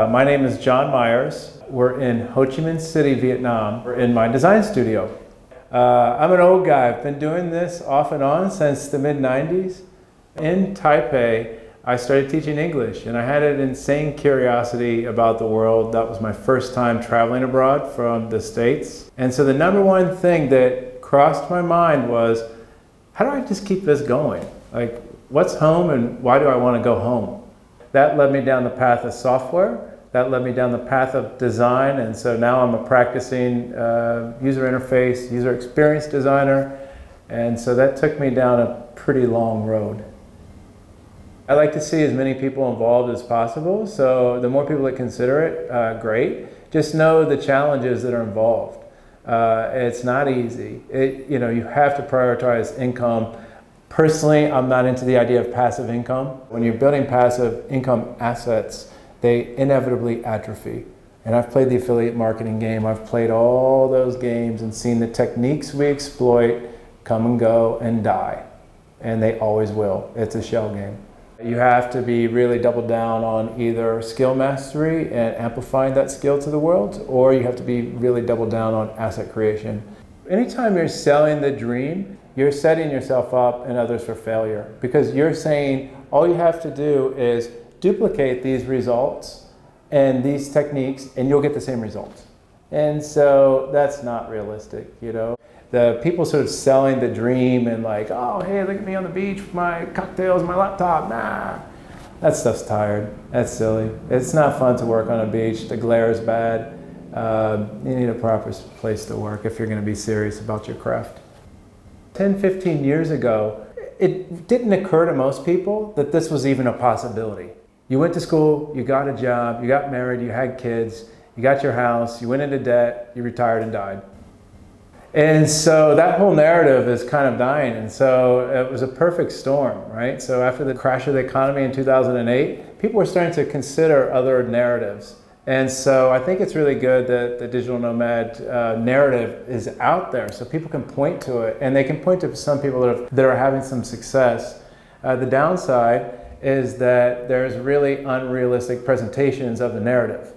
Uh, my name is Jon Myers. We're in Ho Chi Minh City, Vietnam. We're in my design studio. Uh, I'm an old guy. I've been doing this off and on since the mid 90s. In Taipei, I started teaching English and I had an insane curiosity about the world. That was my first time traveling abroad from the States. And so the number one thing that crossed my mind was how do I just keep this going? Like, what's home and why do I want to go home? That led me down the path of software. That led me down the path of design. And so now I'm a practicing uh, user interface, user experience designer. And so that took me down a pretty long road. I like to see as many people involved as possible. So the more people that consider it, uh, great. Just know the challenges that are involved. Uh, it's not easy. It, you know, you have to prioritize income. Personally, I'm not into the idea of passive income. When you're building passive income assets, they inevitably atrophy. And I've played the affiliate marketing game. I've played all those games and seen the techniques we exploit come and go and die. And they always will. It's a shell game. You have to be really double down on either skill mastery and amplifying that skill to the world, or you have to be really double down on asset creation. Anytime you're selling the dream, you're setting yourself up and others for failure because you're saying all you have to do is duplicate these results and these techniques and you'll get the same results. And so that's not realistic, you know the people sort of selling the dream and like, oh, hey, look at me on the beach with my cocktails, my laptop. Nah, that stuff's tired. That's silly. It's not fun to work on a beach. The glare is bad. Uh, you need a proper place to work if you're going to be serious about your craft. 10, 15 years ago, it didn't occur to most people that this was even a possibility. You went to school, you got a job, you got married, you had kids, you got your house, you went into debt, you retired and died. And so that whole narrative is kind of dying. And so it was a perfect storm, right? So after the crash of the economy in 2008, people were starting to consider other narratives. And so I think it's really good that the digital nomad uh, narrative is out there so people can point to it and they can point to some people that, have, that are having some success. Uh, the downside is that there's really unrealistic presentations of the narrative.